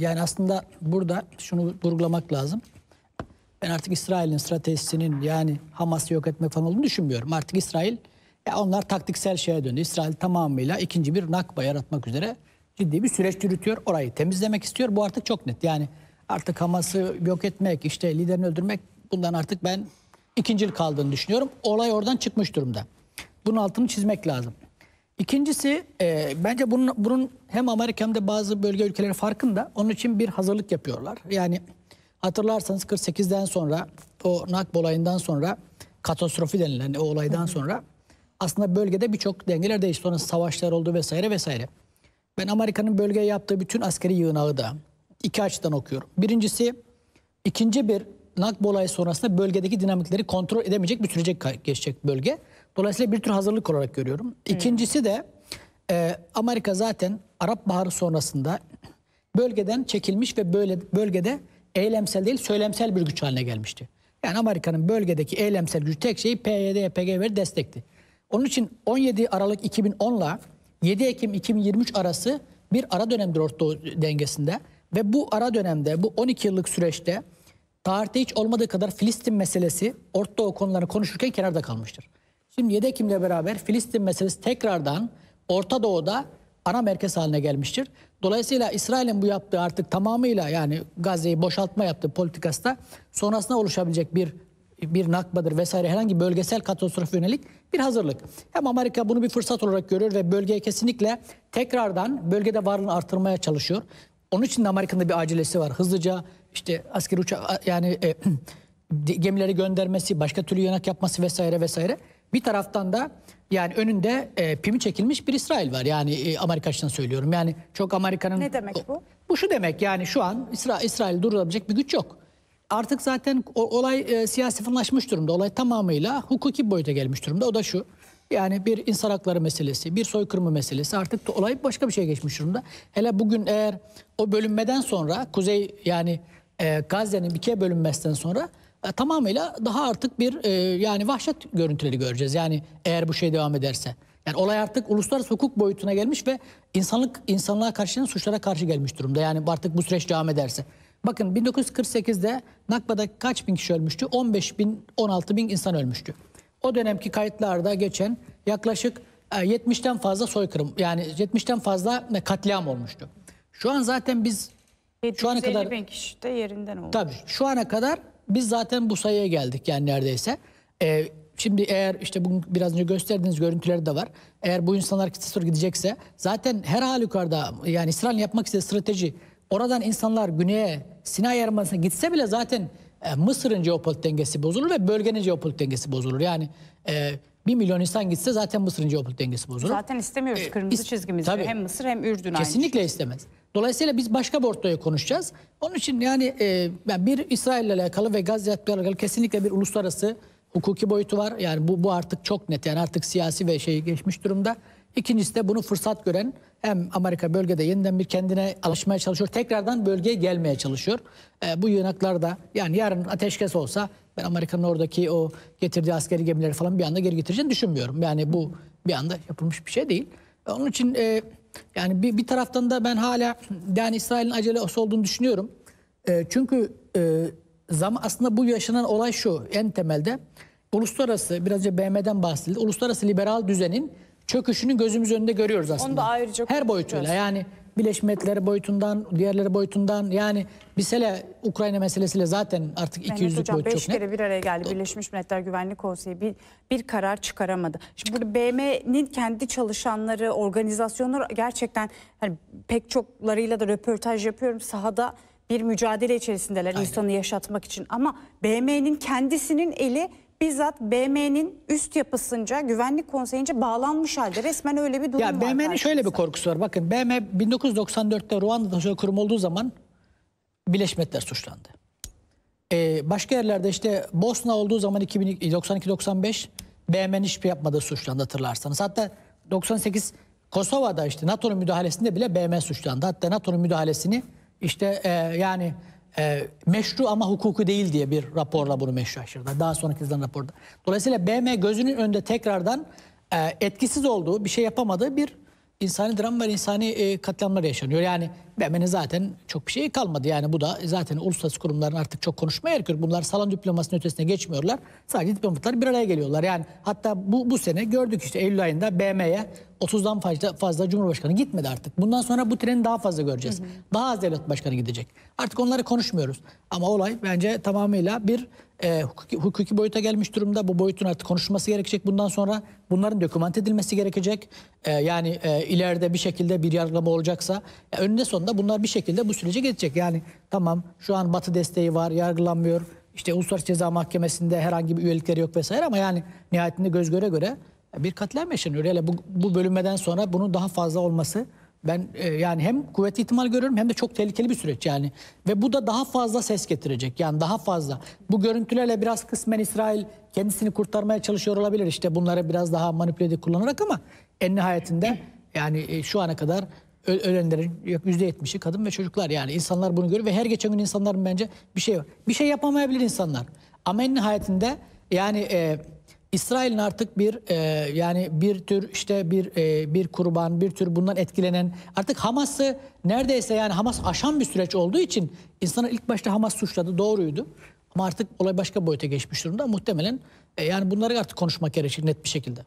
Yani aslında burada şunu vurgulamak lazım. Ben artık İsrail'in stratejisinin yani Hamas'ı yok etmek falan olduğunu düşünmüyorum. Artık İsrail ya onlar taktiksel şeye döndü. İsrail tamamıyla ikinci bir nakba yaratmak üzere ciddi bir süreç yürütüyor. Orayı temizlemek istiyor. Bu artık çok net. Yani artık Hamas'ı yok etmek, işte liderini öldürmek bundan artık ben ikincil kaldığını düşünüyorum. Olay oradan çıkmış durumda. Bunun altını çizmek lazım. İkincisi e, bence bunun, bunun hem Amerika hem de bazı bölge ülkeleri farkında. Onun için bir hazırlık yapıyorlar. Yani hatırlarsanız 48'den sonra o Nakba olayından sonra katastrofi denilen o olaydan sonra aslında bölgede birçok dengeler değişti. Sonra savaşlar oldu vesaire vesaire. Ben Amerika'nın bölgeye yaptığı bütün askeri yığınağı da iki açıdan okuyorum. Birincisi ikinci bir Nakba olayı sonrasında bölgedeki dinamikleri kontrol edemeyecek bir sürece geçecek bölge. Dolayısıyla bir tür hazırlık olarak görüyorum. İkincisi de e, Amerika zaten Arap Baharı sonrasında bölgeden çekilmiş ve böyle bölgede eylemsel değil söylemsel bir güç haline gelmişti. Yani Amerika'nın bölgedeki eylemsel gücü tek şeyi PYD, PGV destekti. Onun için 17 Aralık 2010 ile 7 Ekim 2023 arası bir ara dönemdir Orta Doğu dengesinde ve bu ara dönemde bu 12 yıllık süreçte tarihte hiç olmadığı kadar Filistin meselesi Orta Doğu konularını konuşurken kenarda kalmıştır. Şimdi 7 Ekim'le beraber Filistin meselesi tekrardan Orta Doğu'da ana merkez haline gelmiştir. Dolayısıyla İsrail'in bu yaptığı artık tamamıyla yani Gazze'yi boşaltma yaptığı politikası da sonrasında oluşabilecek bir bir nakbadır vesaire herhangi bölgesel katastrofe yönelik bir hazırlık. Hem Amerika bunu bir fırsat olarak görüyor ve bölgeye kesinlikle tekrardan bölgede varlığını artırmaya çalışıyor. Onun için de Amerika'nın bir acelesi var. Hızlıca işte askeri uçak yani e, gemileri göndermesi, başka türlü yanak yapması vesaire vesaire. Bir taraftan da yani önünde e, pimi çekilmiş bir İsrail var. Yani e, Amerika açısından söylüyorum. Yani çok Amerika'nın... Ne demek bu? Bu şu demek yani şu an İsra İsrail durdurabilecek bir güç yok. Artık zaten o- olay e, siyasi fırlaşmış durumda. Olay tamamıyla hukuki boyuta gelmiş durumda. O da şu. Yani bir insan hakları meselesi, bir soykırımı meselesi artık da olay başka bir şeye geçmiş durumda. Hele bugün eğer o bölünmeden sonra Kuzey yani e, Gazze'nin ikiye bölünmesinden sonra e, tamamıyla daha artık bir e, yani vahşet görüntüleri göreceğiz. Yani eğer bu şey devam ederse. Yani olay artık uluslararası hukuk boyutuna gelmiş ve insanlık insanlığa karşı suçlara karşı gelmiş durumda. Yani artık bu süreç devam ederse. Bakın 1948'de Nakba'da kaç bin kişi ölmüştü? 15 bin, 16 bin insan ölmüştü. O dönemki kayıtlarda geçen yaklaşık e, 70'ten fazla soykırım yani 70'ten fazla katliam olmuştu. Şu an zaten biz şu ana 750 kadar bin kişi de yerinden oldu. Tabii şu ana kadar biz zaten bu sayıya geldik yani neredeyse. Ee, şimdi eğer işte bugün biraz önce gösterdiğiniz görüntüleri de var. Eğer bu insanlar süre gidecekse zaten her halükarda yani İsrail yapmak istediği strateji oradan insanlar güneye Sinay Yarımadası'na gitse bile zaten e, Mısır'ın jeopolitik dengesi bozulur ve bölgenin jeopolitik dengesi bozulur. Yani e, bir milyon insan gitse zaten Mısır'ın jeopolitik dengesi bozulur. Zaten istemiyoruz kırmızı is- çizgimizi. tabii. Hem Mısır hem Ürdün aynı. Kesinlikle istemez. Dolayısıyla biz başka bir ortaya konuşacağız. Onun için yani e, bir İsrail ile alakalı ve Gazze ile alakalı kesinlikle bir uluslararası hukuki boyutu var. Yani bu, bu artık çok net. Yani artık siyasi ve şey geçmiş durumda. İkincisi de bunu fırsat gören hem Amerika bölgede yeniden bir kendine alışmaya çalışıyor. Tekrardan bölgeye gelmeye çalışıyor. E, bu yığınaklar da yani yarın ateşkes olsa ben Amerika'nın oradaki o getirdiği askeri gemileri falan bir anda geri getireceğini düşünmüyorum. Yani bu bir anda yapılmış bir şey değil. Onun için e, yani bir, bir taraftan da ben hala yani İsrail'in acelesi olduğunu düşünüyorum. E, çünkü e, zam aslında bu yaşanan olay şu en temelde uluslararası biraz önce BM'den bahsedildi. Uluslararası liberal düzenin çöküşünü gözümüz önünde görüyoruz aslında. Onu da ayrıca Her boyutuyla yani Birleşmiş Milletler boyutundan, diğerleri boyutundan yani biz hele Ukrayna meselesiyle zaten artık iki yüzlük Hocam boyut beş çok net. kere bir araya geldi. Birleşmiş Milletler Güvenlik Konseyi bir, bir karar çıkaramadı. Şimdi burada BM'nin kendi çalışanları, organizasyonları gerçekten hani pek çoklarıyla da röportaj yapıyorum. Sahada bir mücadele içerisindeler insanı yaşatmak için. Ama BM'nin kendisinin eli bizzat BM'nin üst yapısınca, güvenlik konseyince bağlanmış halde. Resmen öyle bir durum var. Ya BM'nin şöyle bir korkusu var. Bakın BM 1994'te Ruanda'da soykırım olduğu zaman Birleşmiş Milletler suçlandı. Ee, başka yerlerde işte Bosna olduğu zaman 92-95 BM'nin hiçbir yapmadığı suçlandı hatırlarsanız. Hatta 98 Kosova'da işte NATO'nun müdahalesinde bile BM suçlandı. Hatta NATO'nun müdahalesini işte e, yani e, meşru ama hukuku değil diye bir raporla bunu meşrulaştırdı. Daha sonraki yazılan raporda. Dolayısıyla BM gözünün önünde tekrardan e, etkisiz olduğu, bir şey yapamadığı bir insani dram var, insani e, katliamlar yaşanıyor. Yani BM'nin zaten çok bir şey kalmadı. Yani bu da zaten uluslararası kurumların artık çok konuşmaya yok. Bunlar salon diplomasının ötesine geçmiyorlar. Sadece diplomatlar bir araya geliyorlar. Yani hatta bu, bu sene gördük işte Eylül ayında BM'ye 30'dan fazla, fazla Cumhurbaşkanı gitmedi artık. Bundan sonra bu treni daha fazla göreceğiz. Daha az devlet başkanı gidecek. Artık onları konuşmuyoruz. Ama olay bence tamamıyla bir e, hukuki, hukuki boyuta gelmiş durumda. Bu boyutun artık konuşulması gerekecek. Bundan sonra bunların dokümant edilmesi gerekecek. E, yani e, ileride bir şekilde bir yargılama olacaksa e, önünde sonunda bunlar bir şekilde bu sürece geçecek. Yani tamam şu an Batı desteği var, yargılanmıyor. İşte Uluslararası Ceza Mahkemesi'nde herhangi bir üyelikleri yok vesaire ama yani nihayetinde göz göre göre bir katliam yaşanıyor. Yani bu, bu bölünmeden sonra bunun daha fazla olması ben e, yani hem kuvvetli ihtimal görüyorum hem de çok tehlikeli bir süreç yani. Ve bu da daha fazla ses getirecek. Yani daha fazla. Bu görüntülerle biraz kısmen İsrail kendisini kurtarmaya çalışıyor olabilir. İşte bunları biraz daha manipüle edip kullanarak ama en nihayetinde yani e, şu ana kadar ölenlerin yok %70'i kadın ve çocuklar. Yani insanlar bunu görüyor ve her geçen gün insanların bence bir şey. Bir şey yapamayabilir insanlar. Ama en nihayetinde yani e, İsrail'in artık bir e, yani bir tür işte bir e, bir kurban, bir tür bundan etkilenen artık Hamas'ı neredeyse yani Hamas aşan bir süreç olduğu için insanlar ilk başta Hamas suçladı doğruydu. Ama artık olay başka boyuta geçmiş durumda. Muhtemelen e, yani bunları artık konuşmak gerekecek net bir şekilde.